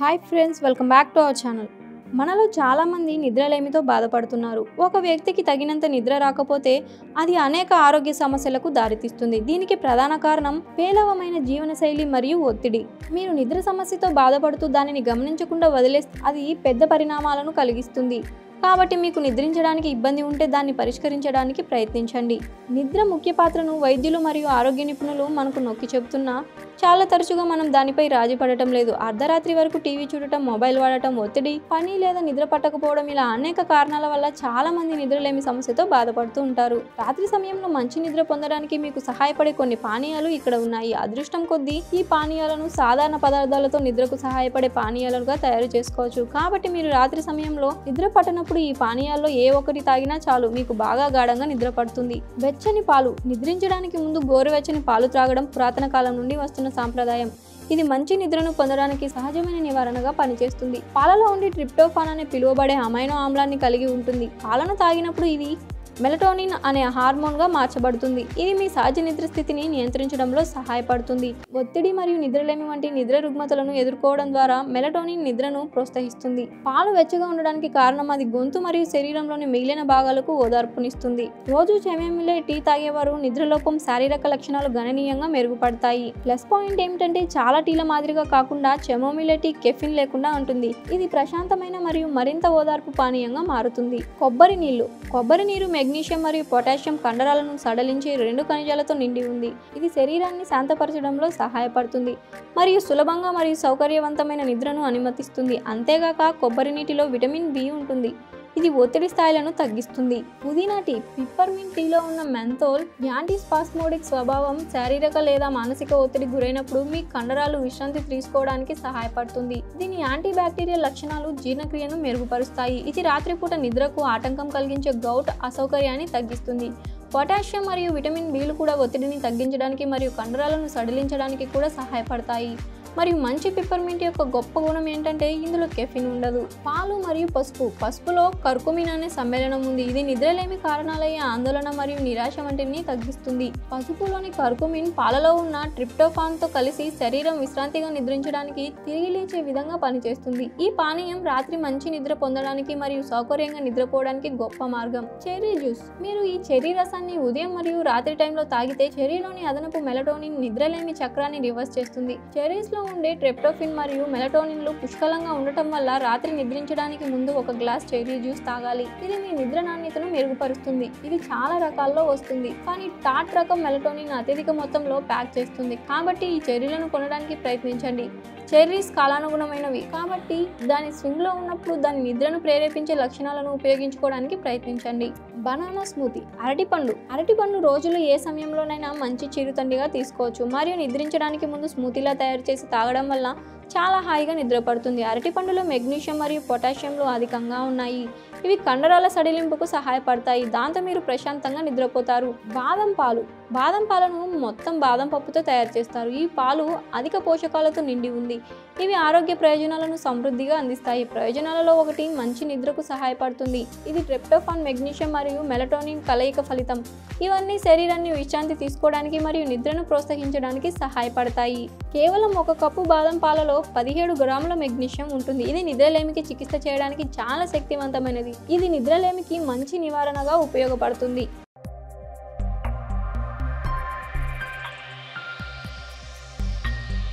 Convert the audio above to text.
Hi friends welcome back to our channel. మనలో చాలామంది నిద్రలేమితో బాధపడుతున్నారు. ఒక వ్యక్తికి తగినంత నిద్ర రాకపోతే అది అనేక ఆరోగ్య సమస్యలకు దారితీస్తుంది. దీనికి ప్రధాన కారణం పేలవమైన జీవనశైలి మరియు ఒత్తిడి. మీరు నిద్ర సమస్యతో బాధపడుతూ దానిని గమనించకుండా వదిలేస్తే అది పెద్ద పరిణామాలను కలిగిస్తుంది. కాబట్టి మీకు నిద్రించడానికి ఇబ్బంది ఉంటే దాన్ని పరిష్కరించడానికి ప్రయత్నించండి. నిద్ర ముఖ్య పాత్రను వైద్యులు మరియు ఆరోగ్య నిపుణులు మనకు నొక్కి చెబుతున్నా చాలా తరచుగా మనం దానిపై రాజీ పడటం లేదు. అర్ధరాత్రి వరకు టీవీ చూడటం మొబైల్ వాడటం ఒత్తిడి పని లేదా నిద్ర పట్టకపోవడం ఇలా అనేక కారణాల వల్ల చాలా మంది నిద్రలేమి సమస్యతో బాధపడుతూ ఉంటారు. రాత్రి సమయంలో మంచి నిద్ర పొందడానికి మీకు సహాయపడే కొన్ని పానీయాలు ఇక్కడ ఉన్నాయి. అదృష్టం కొద్దీ ఈ పానీయాలను సాధారణ పదార్థాలతో నిద్రకు సహాయపడే పానీయాలుగా తయారు చేసుకోవచ్చు. కాబట్టి మీరు రాత్రి సమయంలో నిద్ర పట్టనప్పుడు ఈ పానీయాల్లో ఏ ఒక్కటి తాగినా చాలు మీకు బాగా గాఢంగా నిద్ర పడుతుంది. వెచ్చని పాలు నిద్రించడానికి ముందు గోరువెచ్చని పాలు త్రాగడం పురాతన కాలం నుండి వస్తున్న సాంప్రదాయం. ఇది మంచి నిద్రను పొందడానికి సహజమైన నివారణగా పనిచేస్తుంది. పాలలో ఉండి ట్రిప్టోఫాన్ అనే పిలువబడే అమైనో ఆమ్లాన్ని కలిగి ఉంటుంది. పాలను తాగినప్పుడు ఇది మెలటోనిన్ అనే హార్మోన్గా మార్చబడుతుంది. ఇది మీ సహజ నిద్ర స్థితిని నియంత్రించడంలో సహాయపడుతుంది. ఒత్తిడి మరియు నిద్రలేమి వంటి నిద్ర రుగ్మతలను ఎదుర్కోవడం ద్వారా మెలటోనిన్ నిద్రను ప్రోత్సహిస్తుంది. పాలు వెచ్చగా ఉండడానికి కారణం అది గొంతు మరియు శరీరంలోని మిగిలిన భాగాలకు ఓదార్పునిస్తుంది. రోజు చెమేమిలే టీ తాగేవారు నిద్రలోపం శారీరక లక్షణాలు గణనీయంగా మెరుగుపడతాయి. ప్లస్ పాయింట్ ఏమిటంటే చాలా టీల మాదిరిగా కాకుండా చెమోమిలే టీ కెఫిన్ లేకుండా ఉంటుంది. ఇది ప్రశాంతమైన మరియు మరింత ఓదార్పు పానీయంగా మారుతుంది. కొబ్బరి నీళ్ళు కొబ్బరి నీరు మెగ్నీషియం మరియు పొటాషియం కండరాలను సడలించే రెండు ఖనిజాలతో నిండి ఉంది. ఇది శరీరాన్ని శాంతపరచడంలో సహాయపడుతుంది. మరియు సులభంగా మరియు సౌకర్యవంతమైన నిద్రను అనుమతిస్తుంది. అంతేగాక కొబ్బరి నీటిలో విటమిన్ బి ఉంటుంది. ఇది ఒత్తిడి స్థాయిలను తగ్గిస్తుంది. పుదీనా టీ పిప్పర్మింట్ టీలో ఉన్న మెంథోల్ యాంటీస్పాస్మోడిక్ స్వభావం శారీరక లేదా మానసిక ఒత్తిడి గురైనప్పుడు మీ కండరాలు విశ్రాంతి తీసుకోవడానికి సహాయపడుతుంది. దీని యాంటీ బ్యాక్టీరియల్ లక్షణాలు జీర్ణక్రియను మెరుగుపరుస్తాయి. ఇది రాత్రిపూట నిద్రకు ఆటంకం కలిగించే గౌట్ అసౌకర్యాన్ని తగ్గిస్తుంది. పొటాషియం మరియు విటమిన్ బిలు కూడా ఒత్తిడిని తగ్గించడానికి మరియు కండరాలను సడలించడానికి కూడా సహాయపడతాయి. మరియు మంచి పిప్పర్మింట్ యొక్క గొప్ప గుణం ఏంటంటే ఇందులో కెఫిన్ ఉండదు. పాలు మరియు పసుపు పసుపులో కర్కుమిన్ అనే సమ్మేళనం ఉంది. ఇది నిద్రలేమి కారణాలయ్యే ఆందోళన మరియు నిరాశ వంటిని తగ్గిస్తుంది పసుపులోని కర్కుమిన్ పాలలో ఉన్న ట్రిప్టోఫాన్తో కలిసి శరీరం విశ్రాంతిగా నిద్రించడానికి తిరిగి లేచే విధంగా పనిచేస్తుంది. ఈ పానీయం రాత్రి మంచి నిద్ర పొందడానికి మరియు సౌకర్యంగా నిద్రపోవడానికి గొప్ప మార్గం. చెర్రీ జ్యూస్ మీరు ఈ చెర్రీ రసాన్ని ఉదయం మరియు రాత్రి టైంలో తాగితే చెర్రీలోని అదనపు మెలటోనిన్ నిద్రలేమి చక్రాన్ని రివర్స్ చేస్తుంది. చెర్రీస్ లో ఉండే ట్రెప్టోఫిన్ మరియు మెలటోనిన్లు పుష్కలంగా ఉండటం వల్ల రాత్రి నిద్రించడానికి ముందు ఒక గ్లాస్ చెర్రీ జ్యూస్ తాగాలి. ఇది మీ నిద్ర నాణ్యతను మెరుగుపరుస్తుంది. ఇది చాలా రకాల్లో వస్తుంది. కానీ టాట్ రకం మెలటోనిన్ అత్యధిక మొత్తంలో ప్యాక్ చేస్తుంది. కాబట్టి ఈ చెర్రీలను కొనడానికి ప్రయత్నించండి. చెర్రీస్ కాలానుగుణమైనవి. కాబట్టి దాని స్వింగ్లో ఉన్నప్పుడు దాని నిద్రను ప్రేరేపించే లక్షణాలను ఉపయోగించుకోవడానికి ప్రయత్నించండి. బనానా స్మూతీ అరటిపండు అరటిపండు రోజులో ఏ సమయంలోనైనా మంచి చిరుతండిగా తీసుకోవచ్చు. మరియు నిద్రించడానికి ముందు స్మూతీలా తయారు చేసి తాగడం వల్ల చాలా హాయిగా నిద్రపడుతుంది. అరటిపండులో మెగ్నీషియం మరియు పొటాషియంలు అధికంగా ఉన్నాయి. ఇవి కండరాల సడిలింపుకు సహాయపడతాయి. దాంతో మీరు ప్రశాంతంగా నిద్రపోతారు. బాదం పాలు. బాదం పాలను మొత్తం బాదం పప్పుతో తయారు చేస్తారు. ఈ పాలు అధిక పోషకాలతో నిండి ఉంది. ఇవి ఆరోగ్య ప్రయోజనాలను సమృద్ధిగా అందిస్తాయి. ప్రయోజనాలలో ఒకటి మంచి నిద్రకు సహాయపడుతుంది. ఇది ట్రిప్టోఫాన్ మెగ్నీషియం మరియు మెలటోనిన్ కలయిక ఫలితం. ఇవన్నీ శరీరాన్ని విశ్రాంతి తీసుకోవడానికి మరియు నిద్రను ప్రోత్సహించడానికి సహాయపడతాయి. కేవలం ఒక కప్పు బాదం పాలలో పదిహేడు గ్రాముల మెగ్నీషియం ఉంటుంది. ఇది నిద్రలేమికి చికిత్స చేయడానికి చాలా శక్తివంతమైనది. ఇది నిద్రలేమికి మంచి నివారణగా ఉపయోగపడుతుంది.